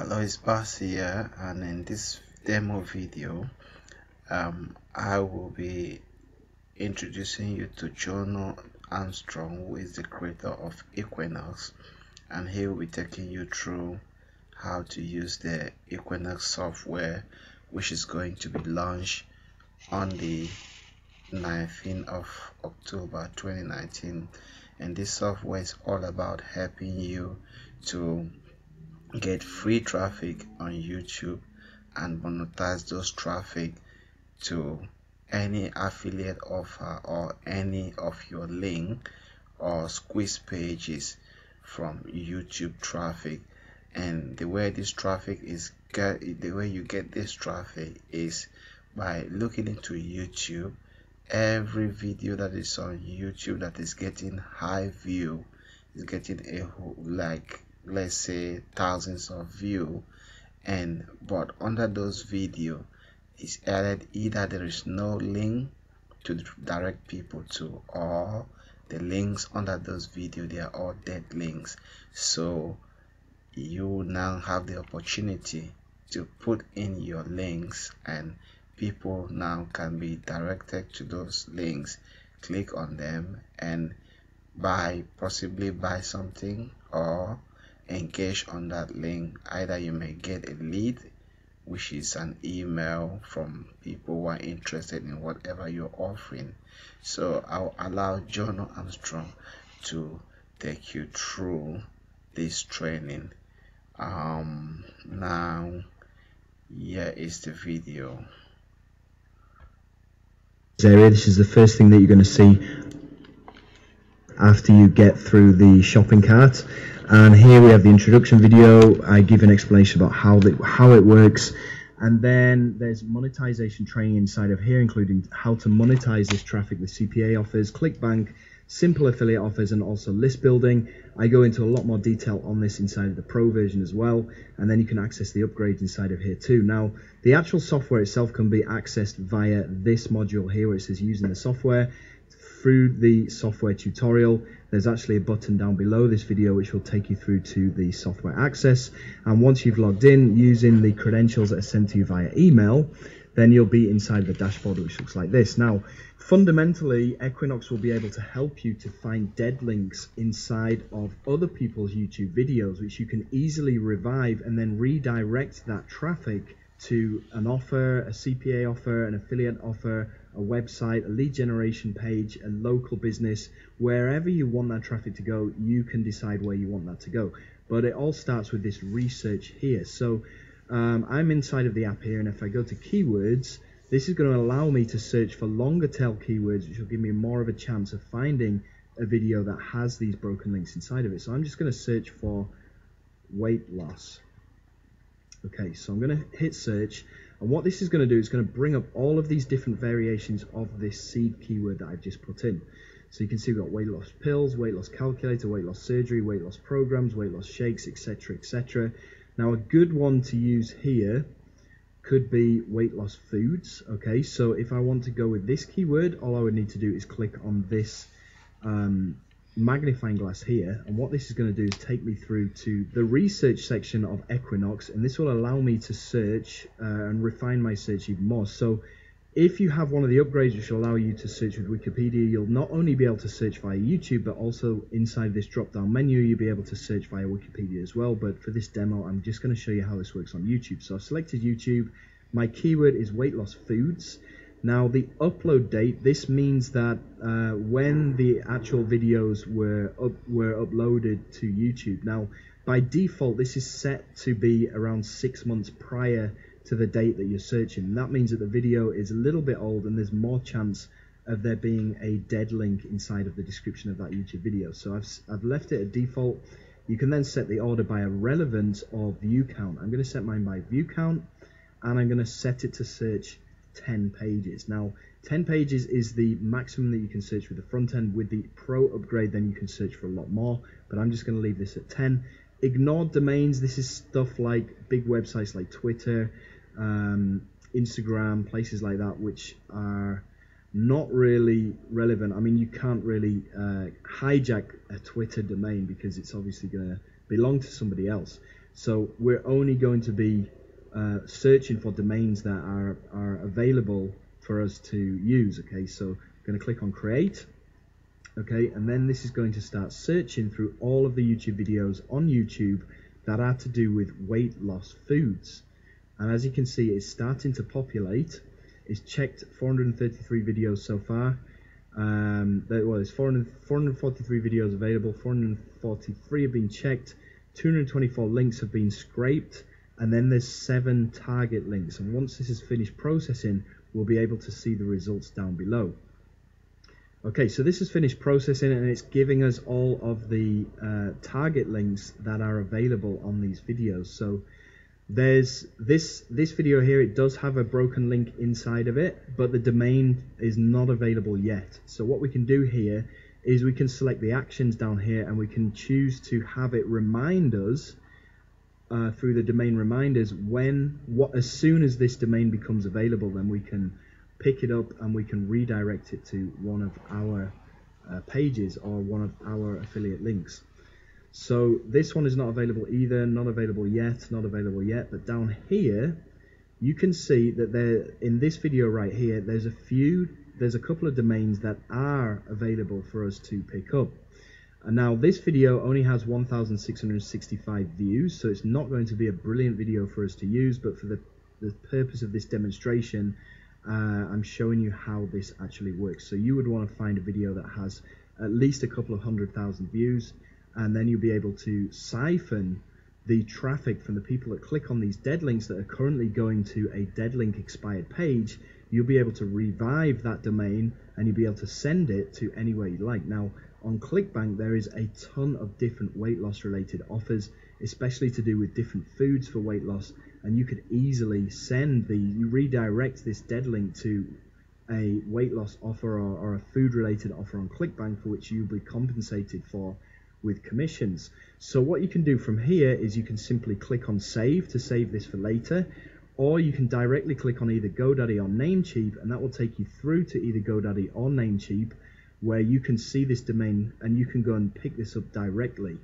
Hello, it's Bas here, and in this demo video, um, I will be introducing you to Jono Armstrong, who is the creator of Equinox, and he will be taking you through how to use the Equinox software, which is going to be launched on the 19th of October 2019. And this software is all about helping you to get free traffic on YouTube and monetize those traffic to any affiliate offer or any of your link or squeeze pages from YouTube traffic. And the way this traffic is get the way you get this traffic is by looking into YouTube. Every video that is on YouTube that is getting high view is getting a like let's say thousands of view and but under those video is added either there is no link to direct people to or the links under those video they are all dead links. So you now have the opportunity to put in your links and people now can be directed to those links. Click on them and buy possibly buy something or engage on that link. Either you may get a lead which is an email from people who are interested in whatever you're offering. So i'll allow Jono Armstrong to take you through this training. Um now here is the video. Area this is the first thing that you're going to see after you get through the shopping cart and here we have the introduction video. I give an explanation about how the, how it works. And then there's monetization training inside of here including how to monetize this traffic with CPA offers ClickBank simple affiliate offers and also list building. I go into a lot more detail on this inside of the pro version as well. And then you can access the upgrades inside of here too. Now the actual software itself can be accessed via this module here where it says using the software through the software tutorial. There's actually a button down below this video which will take you through to the software access. And once you've logged in using the credentials that are sent to you via email then you'll be inside the dashboard which looks like this. Now fundamentally Equinox will be able to help you to find dead links inside of other people's YouTube videos which you can easily revive and then redirect that traffic to an offer, a CPA offer, an affiliate offer, a website, a lead generation page, a local business, wherever you want that traffic to go, you can decide where you want that to go. But it all starts with this research here. So um, I'm inside of the app here, and if I go to keywords, this is going to allow me to search for longer tail keywords, which will give me more of a chance of finding a video that has these broken links inside of it. So I'm just going to search for weight loss. Okay, so I'm going to hit search. And what this is going to do is going to bring up all of these different variations of this seed keyword that I've just put in. So you can see we've got weight loss pills, weight loss calculator, weight loss surgery, weight loss programs, weight loss shakes, etc., etc. Now a good one to use here could be weight loss foods. Okay, so if I want to go with this keyword, all I would need to do is click on this um, magnifying glass here and what this is going to do is take me through to the research section of Equinox and this will allow me to search uh, and refine my search even more. So if you have one of the upgrades which will allow you to search with Wikipedia you'll not only be able to search via YouTube but also inside this drop down menu you'll be able to search via Wikipedia as well. But for this demo I'm just going to show you how this works on YouTube. So I've selected YouTube. My keyword is weight loss foods now the upload date, this means that uh, when the actual videos were up, were uploaded to YouTube. Now by default this is set to be around six months prior to the date that you're searching. That means that the video is a little bit old and there's more chance of there being a dead link inside of the description of that YouTube video. So I've, I've left it at default. You can then set the order by a relevance or view count. I'm going to set mine by view count and I'm going to set it to search 10 pages. Now, 10 pages is the maximum that you can search with the front end. With the Pro upgrade, then you can search for a lot more, but I'm just going to leave this at 10. Ignore domains. This is stuff like big websites like Twitter, um, Instagram, places like that, which are not really relevant. I mean, you can't really uh, hijack a Twitter domain because it's obviously going to belong to somebody else. So we're only going to be uh, searching for domains that are, are available for us to use. Okay, so I'm going to click on create. Okay, and then this is going to start searching through all of the YouTube videos on YouTube that are to do with weight loss foods. And as you can see, it's starting to populate. It's checked 433 videos so far. Um, there was 443 videos available, 443 have been checked, 224 links have been scraped, and then there's seven target links. And once this is finished processing, we'll be able to see the results down below. Okay, so this is finished processing and it's giving us all of the uh, target links that are available on these videos. So there's this this video here, it does have a broken link inside of it, but the domain is not available yet. So what we can do here is we can select the actions down here and we can choose to have it remind us uh, through the domain reminders when what as soon as this domain becomes available then we can pick it up and we can redirect it to one of our uh, pages or one of our affiliate links. So this one is not available either not available yet not available yet but down here you can see that there in this video right here there's a few there's a couple of domains that are available for us to pick up and now this video only has 1,665 views, so it's not going to be a brilliant video for us to use, but for the, the purpose of this demonstration, uh, I'm showing you how this actually works. So you would want to find a video that has at least a couple of hundred thousand views, and then you'll be able to siphon the traffic from the people that click on these dead links that are currently going to a dead link expired page, you'll be able to revive that domain and you'll be able to send it to anywhere you like. Now, on ClickBank, there is a ton of different weight loss related offers, especially to do with different foods for weight loss. And you could easily send the, you redirect this dead link to a weight loss offer or, or a food related offer on ClickBank for which you'll be compensated for with commissions. So what you can do from here is you can simply click on save to save this for later or you can directly click on either GoDaddy or Namecheap and that will take you through to either GoDaddy or Namecheap where you can see this domain and you can go and pick this up directly.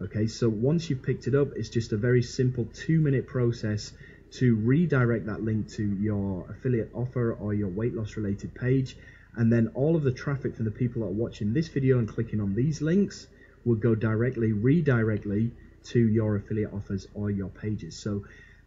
Okay, so once you've picked it up, it's just a very simple two minute process to redirect that link to your affiliate offer or your weight loss related page. And then all of the traffic from the people that are watching this video and clicking on these links will go directly, redirectly to your affiliate offers or your pages. So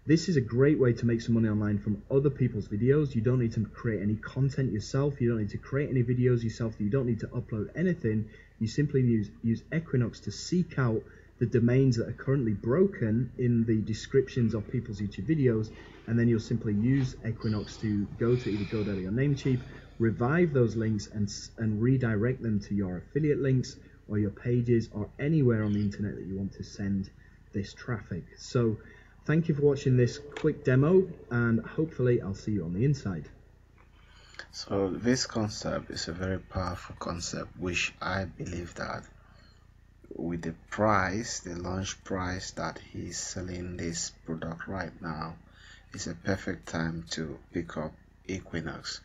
this is a great way to make some money online from other people's videos. You don't need to create any content yourself. You don't need to create any videos yourself. You don't need to upload anything. You simply use, use Equinox to seek out the domains that are currently broken in the descriptions of people's YouTube videos. And then you'll simply use Equinox to go to either GoDaddy or Namecheap, revive those links and, and redirect them to your affiliate links or your pages or anywhere on the internet that you want to send this traffic. So Thank you for watching this quick demo and hopefully I'll see you on the inside. So this concept is a very powerful concept which I believe that with the price, the launch price that he's selling this product right now is a perfect time to pick up Equinox.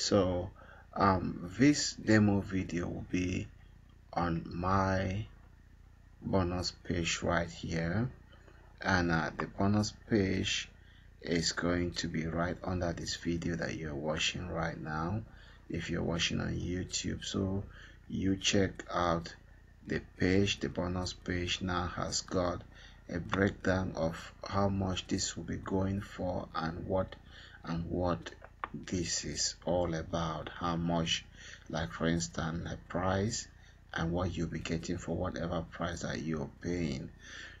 So um, this demo video will be on my bonus page right here. And uh, the bonus page is going to be right under this video that you're watching right now if you're watching on YouTube. So you check out the page the bonus page now has got a breakdown of how much this will be going for and what and what this is all about how much like for instance a price and what you'll be getting for whatever price that you're paying.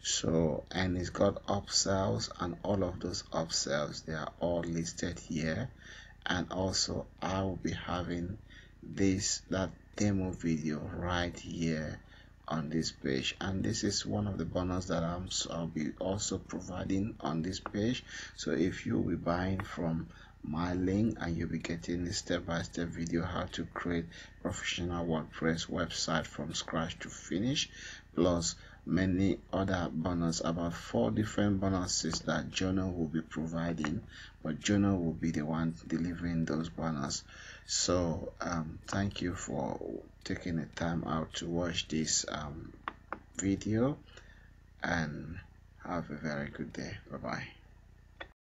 So and it's got upsells and all of those upsells they are all listed here. And also I will be having this that demo video right here on this page. And this is one of the bonus that I'm so I'll be also providing on this page. So if you'll be buying from my link and you'll be getting a step-by-step -step video how to create professional WordPress website from scratch to finish plus many other bonus about four different bonuses that Jono will be providing but Jono will be the one delivering those bonus so um, thank you for taking the time out to watch this um, video and have a very good day. Bye bye